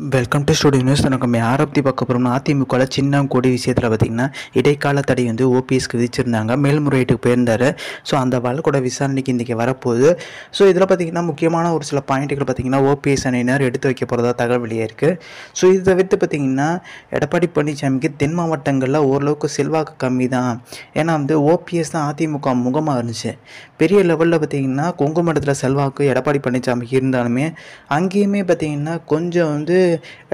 Welcome to studio news எனக்கு யாரை பற்றி பார்க்க போகிறோம்னா அதிமுகவில் சின்ன கொடி விஷயத்தில் பார்த்திங்கன்னா இடைக்கால தடை வந்து ஓபிஎஸ்க்கு விதிச்சிருந்தாங்க. மேல்முறையீட்டுக்கு போயிருந்தார். ஸோ அந்த வழக்கோட விசாரணைக்கு இன்றைக்கி வரப்போகுது. ஸோ இதில் பார்த்திங்கன்னா முக்கியமான ஒரு சில பாயிண்ட்டுகள் பார்த்திங்கன்னா ஓபிஎஸ் அணியினர் எடுத்து வைக்க போகிறதா தகவல் வெளியே இருக்குது ஸோ இது தவிர்த்து பார்த்திங்கன்னா எடப்பாடி பழனிசாமிக்கு தென் மாவட்டங்களில் ஓரளவுக்கு செல்வாக்கு கம்மி தான். ஏன்னா வந்து ஓபிஎஸ் தான் அதிமுக முகமாக இருந்துச்சு. பெரிய லெவலில் பார்த்திங்கன்னா கொங்கு மண்டலத்தில் செல்வாக்கு எடப்பாடி பழனிசாமிக்கு இருந்தாலுமே அங்கேயுமே பார்த்திங்கன்னா கொஞ்சம் வந்து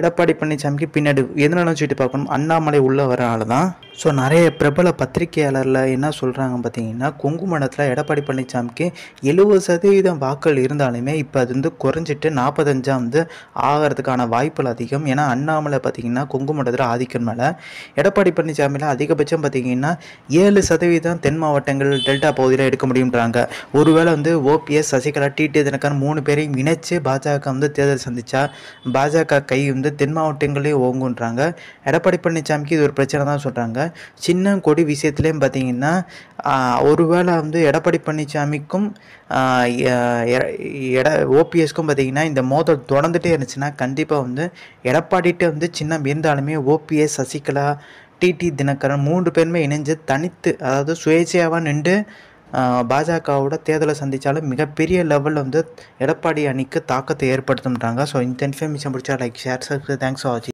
எடப்பாடி பழனிசாமிக்கு பின்னாடி எதனாலும் சொல்லிட்டு பார்க்கணும். அண்ணாமலை உள்ள வரனால தான் ஸோ நிறைய பிரபல பத்திரிகையாளரில் என்ன சொல்கிறாங்க பார்த்தீங்கன்னா கொங்கு மண்டலத்தில் எடப்பாடி பழனிசாமிக்கு எழுபது சதவீதம் வாக்கள் இருந்தாலுமே இப்போ அது வந்து குறைஞ்சிட்டு நாற்பத்தஞ்சா வந்து ஆகிறதுக்கான வாய்ப்புகள் அதிகம். ஏன்னா அண்ணாமலை பார்த்திங்கன்னா கொங்கு மண்டலத்தில் ஆதிக்கம் மேலே. எடப்பாடி பழனிசாமியில் அதிகபட்சம் பார்த்தீங்கன்னா ஏழு சதவீதம் தென் மாவட்டங்கள் டெல்டா பகுதியில் எடுக்க முடியுன்றாங்க ஒருவேளை வந்து ஓபிஎஸ் சசிகலா டிடி தினகரன் மூணு பேரையும் இணைச்சு பாஜக வந்து தேர்தல் சந்தித்தா பாஜக கை வந்து தென் மாவட்டங்களே ஓங்குன்றாங்க எடப்பாடி பழனிசாமிக்கு இது ஒரு பிரச்சனை தான் சொல்கிறாங்க சின்ன கொடி விஷயத்துலேயும் பார்த்தீங்கன்னா ஒருவேளை வந்து எடப்பாடி பழனிசாமிக்கும் எட ஓபிஎஸ்க்கும் பார்த்தீங்கன்னா இந்த மோதல் தொடர்ந்துகிட்டே இருந்துச்சுன்னா கண்டிப்பாக வந்து எடப்பாடிகிட்ட வந்து சின்னம் இருந்தாலுமே ஓபிஎஸ் சசிகலா டிடி தினகரன் மூன்று பேருமே இணைஞ்சு தனித்து அதாவது சுயேட்சையாக நின்று பாஜகவோட தேர்தலை சந்தித்தாலும் மிகப்பெரிய லெவலில் வந்து எடப்பாடி அணிக்கு தாக்கத்தை ஏற்படுத்துன்றாங்க ஸோ இந்த இன்ஃபர்மேஷன் பிடிச்சா like share subscribe thanks for வாட்சிங்